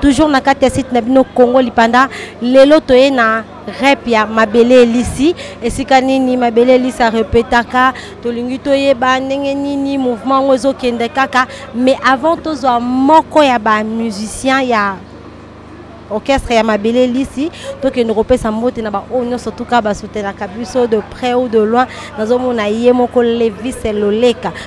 toujours na kati ya site na bino congo lipanda lelo toye na rep ya mabele elisi esika nini mabele elisi arepetaka tolingi toyeba ndenge nini mouvement yango ezokende kaka mais avant tozwa moko ya bamusicien ya orchestre ya mabele elisi tokende kopesa mbote na baoyo nyonso tuka basutenaka biso de près ou de loin nazomona ye moko levis loleka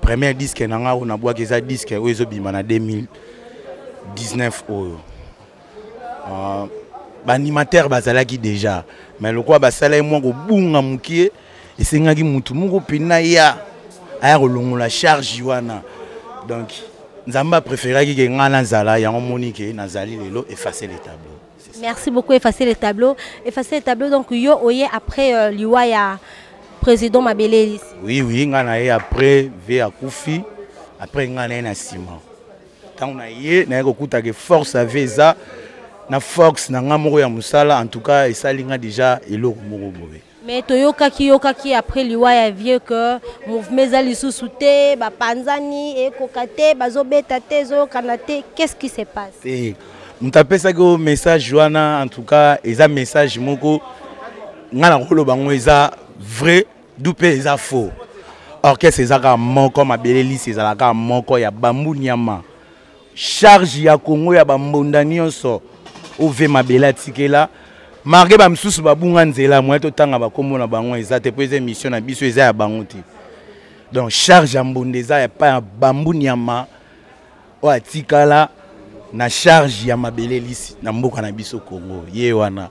Premier disque na nga oyo na bwaki eza disque oyo ezo bima na 2019 oyo. Uh, ba animateur bazalaki déjà mais lokola basala ye mwa kobunga mokie esengaki mutu moko pena ya aya kolongola charge wana donc nzambe apréféraki ke ngai nazala yango moni ke nazali lelo efface le tableau Merci beaucoup effacer le tableau. Effacer le tableau donc yo oye après euh, liwa ya président Mabeleli. Oui oui nga na ye après vie à Koufi après nga na ye na sima. Tant na ye na ye kokuta que force à visa na force na nga moko ya musala en tout cas esali nga déjà eloko moko bobe. mais toyokaki yokaki après liwa ya vieux que mouvement eza lisusu te bapanzani ekoka te bazobeta te ezoyokana te qu'est-ce qui se passe te eh, moto apesaki o message wana en tout cas eza message moko ngai nakoloba yango eza vrai du mpe eza faux orchestre eza kaka moko mabele lisi ezalaka moko ya bambu nyama charge ya congo ya bambonda nyonso ove mabele atikela marge bamisusu babunga nzela moya totanga bakombo na bango eza te mpo eza émission na biso eza ya bango te donc charge ya mbonda eza ya pa ya bambu nyama oyo atikala na charge ya mabele lisi na mboka na biso congo ye wana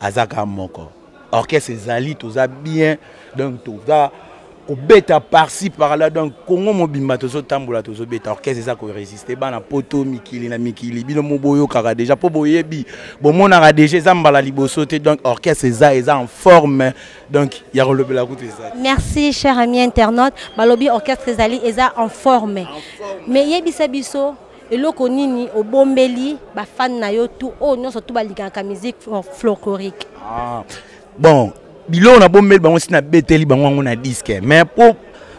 aza kaka moko orchestre ezali toza bien donc toza kobeta parci par là donc kongo mobimba tozotambola tozobeta orchestre eza koresiste bana poto mikili na mikili bino mo boyokaka déjà mpo boyebi bomonaka déjà eza mbala liboso te donc orchestre eza eza en forme donc ya kolobela kutu eza merci cher ami internaute balobi orchestre ezali eza en forme mais yebisa biso eloko nini obombeli bafane na yo tu oyo nyonso tu balingaka musique folklorique ah. bon biloko nabombeli bango si nabeteli bango yango na diske mais mpo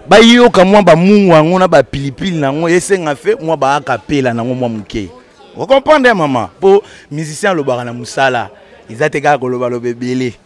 bayoka mwa bamungu yango na bapilipili na yango esenga fe mwa baakapela na yango mwa moke okomprendre ya mama mpo musicien alobaka na mosala eza te kaka kolobaloba ebele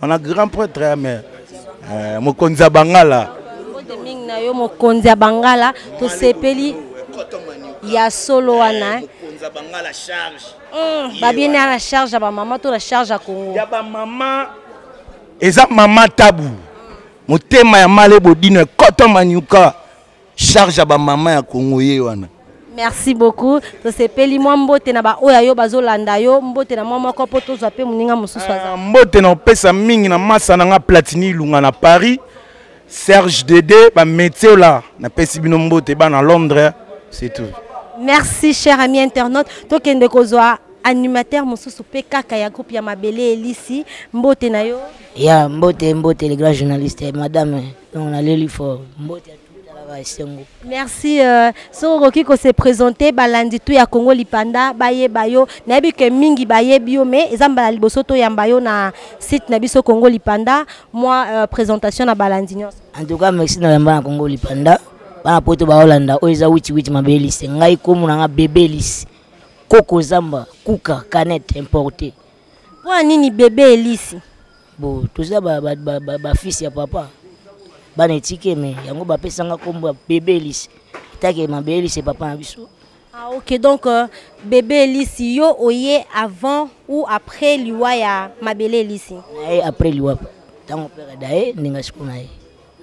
wana grand prêtre ya me eh, mokonzi ya bangala mbote mingi na yo mokonzi ya bangala tosepeli ya solo wana eh. hmm, babieni ya na charge ya bamama to na charge ya kongo ya bamama eza mama tabu motema ya male bodino ekota maniuka charge ya ba maman ya Congo ye wana merci beaucoup tosepeli mwa mbote na baoyo ya yo bazolanda yo mbote na mwa moko mpo tozwa mpe moninga mosusu aza ah, mbote na opesa mingi na masa na nga platini ilunga na paris serge dede bametio la napesi bino mbote bana londres c'est tout merci cher ami internaute tokende kozwa animateur mosusu mpe kaka ya groupe ya mabele elisi mbote na yo ya mbote mbote le grand journaliste madame donc naleli fort mbote ya tutalaka esengo merci euh, soki okoki kose présente balandi tu ya congo lipanda bayeba yo nayebi ke mingi bayebi yo mais eza mbala liboso toyamba yo na site na biso congo lipanda mwa euh, présentation na balandi nyonso en tout cas merci na yamba na congo lipanda bana poto baolanda oyo eza witiwiti mabe lise ngai komo na nga bebe lise koko zamba kuka canete importe mpo ya nini bebe elisi bo toza ba, ba, ba, ba, ba fils ya papa bana etike me yango bapesanga nkombo ya bebe elise etake mabe elise papa na biso ah, ok donc euh, bebe elise yo oye avant ou après liwa ya mabele elise naye après liwa ntango pere daye ndenge asiko na ye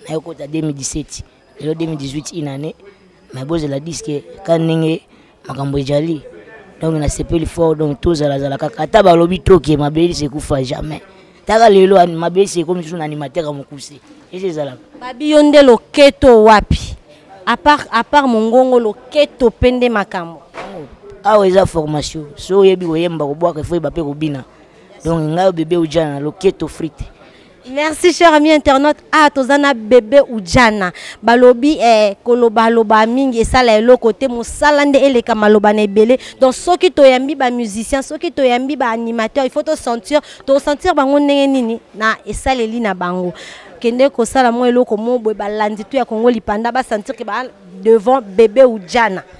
naye kota 2017 lelo 2018 une année mais bozela diske ka ndenge makambo ejali donc nasepeli fort donc tozalazala kaka ata balobi toke mabelisi ekufa jamais taka lelo mabelisi ekomi susu na animateur ya mokuse esi ezalaka babi yo nde loketo wapi apart apart mongongo loketo mpe nde makambo awa eza formation so oyebi koyemba kobwaka efo yeba mpe kobina donc ngai bebe ojana loketo frite Merci cher ami internaute ah toza na bebe ujana balobi eh, koloba loba mingi esala eloko te mosala nde eleka maloba na ebele donc soki toyambi ba musicien soki toyambi ba animateur il faut tosentir tosentir bango ndenge nini na esaleli na bango kende kosala mwa eloko mo boye balandi tu ya kongo lipanda basentir ke ba devant bebe ujana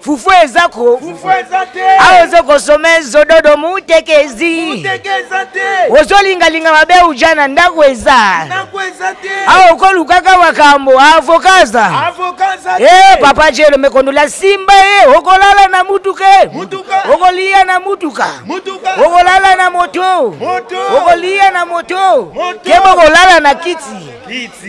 fufu eza ko awa ozo kosome zododo muteke ezi ozolingalinga mabe uja na ndako eza awa okolukaka makambo avoka aza e eh, papa jelo mekondola simba ye eh, okolala na mutuka eh. okoliya na mutuka okolala na moto okoliya na moto keba okolala na kiti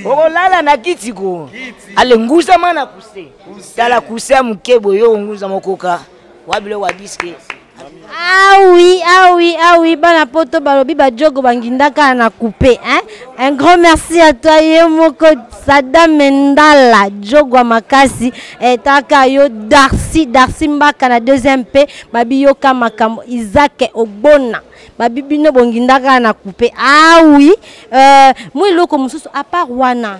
okolala na kiti ko alengusama na kuse tala kuse ya moke boye yo ongunza mokoka wa biloko ya diske awi ah awi ah awi ah bana poto balobi bajogo bangindaka na coupe hein? un grand merci à toi ye moko sadam mendala jogwa makasi etaka eh, yo darcy darcy mbaka na deuxième p babi yoka makambo isaac ogbona babi bino bongindaka na coupe awi ah, oui. euh, mwa eloko mosusu apart wana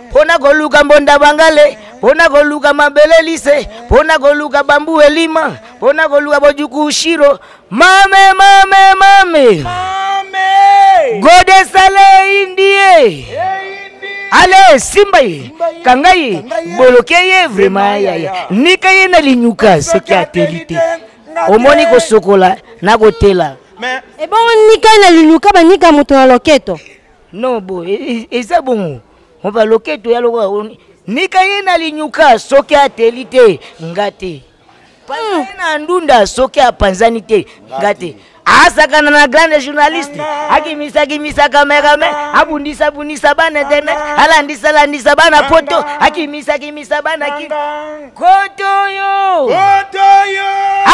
mpo na koluka mbonda bangale mpo na koluka mabele lise mpo na koluka bambu elima mpo na koluka bojuku shiro mame mame mame godesale indie ale simba ye kanga ye boloke ye vraimen yaya nika ye na linyuka soki ateli te omoni kosokola na kotela ebongo nika ye na linyuka banika moto na loketo non bo e, e, eza bongo oba loketo ya lokola nika ye na linyuka soki ateli te nga te panza ye na ndunda soki apanzani te nga te asakana na grande journaliste akimisakimisa kamerame abundisabundisa bana internet alandisalandisa bana poto akimisakimisa bana ki kotoyo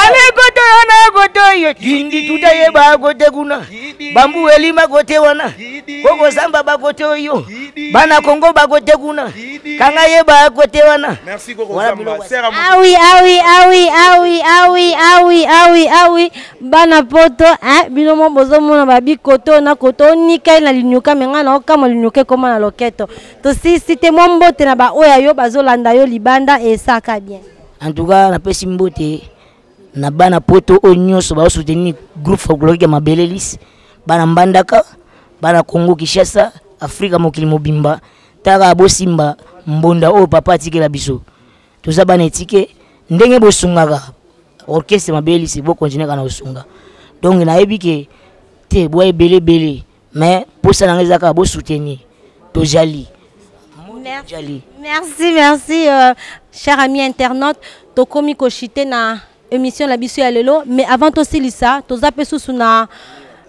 ale kotoyo na kotoyo tindi tutayeba kote kuna bambu elima kote wana kokozamba bakote oyo bana kongo bakote kuna kanga ye bakote wana awi awi awi awi awi awi awi awi bana poto eh, bino mo bozomona babi kote oyo na kote onika ye na linyuka me ngai na okamwa linyuka ekoma na loketo tosisi te mwa mbote na baoyo ya yo bazolanda yo libanda esaka bien en tout cas napesi mbote na bana poto oyo nyonso baosoutenir groupe folklorique ya mabelelis bana mbandaka bana congo kinshasa afrika mokili mobimba taka bosimba mbonda oyo papa atikela biso toza bana etike ndenge bosungaka orchestre mabelisi bokontinue kaka na kosunga donc nayebi ke te boya ebele ebele mais posa na ngai eza kaka bosoutenir tojali merci, merci merci euh, cher ami internaute tokomi koshite na émission na biso ya lelo mais avant tosilisa toza mpe susu na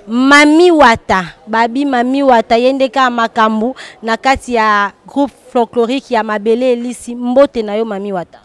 mami wata babi mami wata ye nde kaka makambo na kati ya groupe folklorique ya mabele elisi mbote na yo mami wata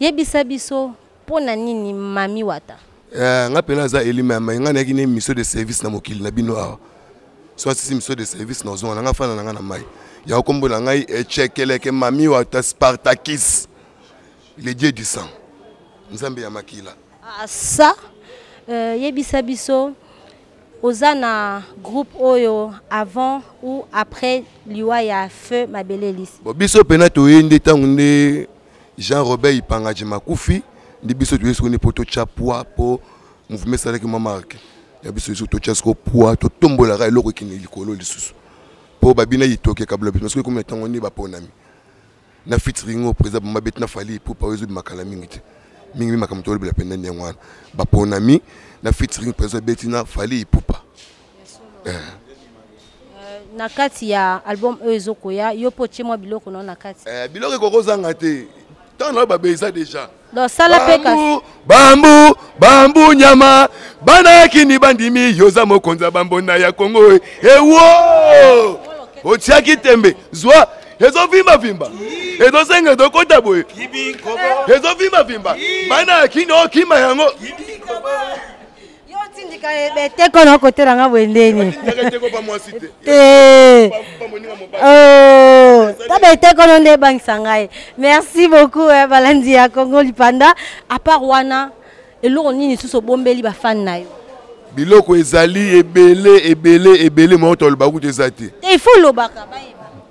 yebisa biso mpo na nini mami wata eh, nga mpena aza elima ya mai nga nayaki na émission de service na mokili na bino awa so asisi émission de service na ozonga na nga fana na nga na mai yango nkombo na ngai echekeleke eh, mami wata spartakis le dieu du sang nzambe ya makila asa ah, uh, eh, yebisa biso oza na groupe oyo avant ou après liwa ya feu mabele lisi bon, biso mpena toyei nde ntango nde Jean Robert Ipangaji Makufi ndi biso toyei soko nde mpo totya pwa mpo mouvement esalaki mwa marke ya biso lisusu totya soko pwa totombolaka eloko ekende likolo lisusu mpo babina yitoki ekabula biso soki ekomi na ntango nde baponami na fitringo président boma beti na fali pupa oyo ezobima kala mingi te mingi mi makambo tolobela mpenza nde yango wana baponami na fitring président beti na fali pupa na kati ya album oyo ezokoya yo mpo otie mwa biloko nao na kati eh, biloko ekokozanga te ntango nao babe eza déjà dosala mpe kasi bambu bambu nyama bana ya kini bandimi yoza mokonzi ya bambona ya kongo ewo eh, otiaki tembe zwa ezovimbavimba ezosenga ezokota boye ezovimbavimba bana ya kini okima yango yo otindika ye bete kono okotela nga boye ndeni te ta bete kono nde ebangisa ngai merci beaucoup eh, balandi ya congo lipanda apart wana eloko nini susu obombeli bafani na yo biloko ezali ebele ebele ebele moko toloba kutu eza te te ifo olobaka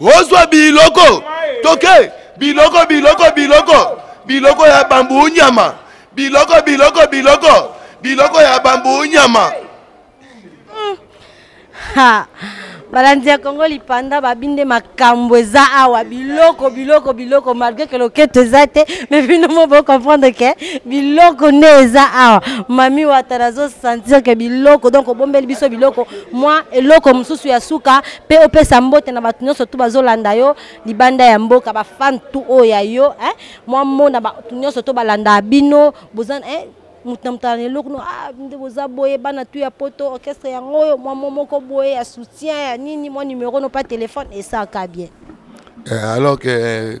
ozwa biloko toke biloko biloko biloko biloko ya bambu nyama biloko biloko biloko biloko ya bambu nyama balandi ya kongo lipanda babi nde makambo eza awa biloko biloko biloko malgre ke loketo eza te mais bino mo bocomprendre ke biloko nde eza awa mami wata nazosentir ke biloko donc obombeli biso biloko mwa eloko mosusu ya suka mpe opesa mbote na bato nyonso tu bazolanda yo libanda ya mboka bafane tu oyo ya yo eh? mwa mona bato nyonso to balandaka bino boza eh? moto na moto alanda eloko no ah, nde boza boye bana tu ya poto orchestre yango oyo mwa mo moko boye ya soutien ya nini mwa numero no mpa telefone esaka bien eh, alors que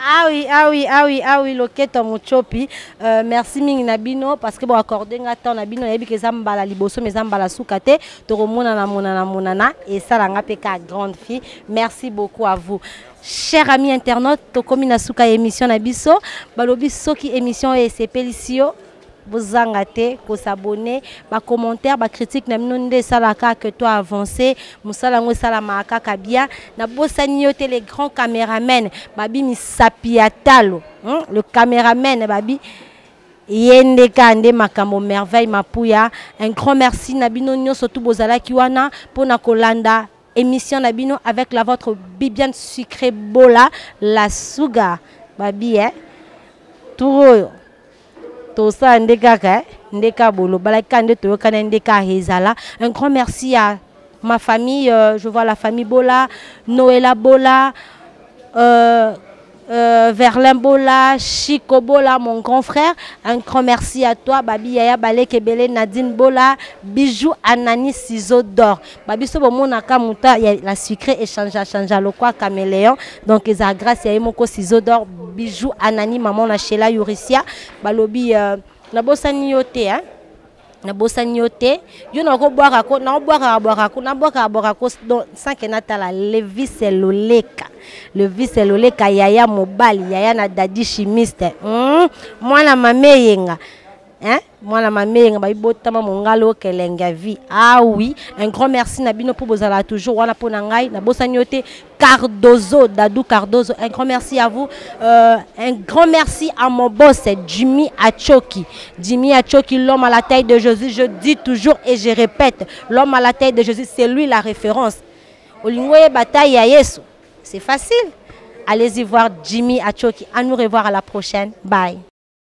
Ah oui, ah oui, ah oui, ah oui, loketo muchopi. Euh, merci mingi na bino parce que bo accordé nga temps na bino yebi ke zamba la liboso mais zamba la soukate toko mona na mona na mona na et ça la nga pe ka grande fille. Merci beaucoup à vous. Cher ami internaute, tokomi na souka émission na biso. Balobi soki émission e sepeli sio. bozanga te ko s'abonner ba commentaires ba critiques na bino nde esalaka que toi avancer mosala yango esalamaka kaka bien na bosani yo te les grands caméramen babi misapi ya talo hmm? le caméramen babi ye nde ka nde makambo merveille mapuya un grand merci na bino nyonso tu bozalaki wana mpo na kolanda émission na bino avec la votre bibiane sucré bola la suga babi eh? turo oyo tosala nde kaka nde kaka bolobalaki kaka nde toyokana nde kaka ezala un grand merci ya ma famille euh, je vois la famille bola noela bola euh, euh, Verlin Bola, Chico Bola, mon grand frère. Un grand merci à toi, Babi Yaya Balekebele, Nadine Bola, Bijou Anani Ciseaux d'or. ba biso bomona ka muta ya la sucre échange change lokwa caméléon donc eza grâce ya ye moko ciseau d'or bijou anani maman na Sheila Yurisia balobi euh, nabosani yo te hein nabosani yo te yo nakobwaka ko nakobwakaka bwaka ko nabwakaka bwaka ko donc sanke natala levis loleka levis loleka yaya mobali yaya na dadi chimiste hmm? mwana mame eyenga Hein? mwana mamenga babibotama mongalo okelenge ya vie ah oui un grand merci na bino mpo bozalaka toujours wana mpo na ngai nabosani yo te cardozo dadou cardozo un grand merci à vous euh, un grand merci à mon boss jimmy achoki jimmy achoki l'homme à la taille de jésus je dis toujours et je répète l'homme à la taille de jésus c'est lui la référence olingi oyeba taille ya yesu c'est facile allez-y voir jimmy achoki à nous revoir à la prochaine bye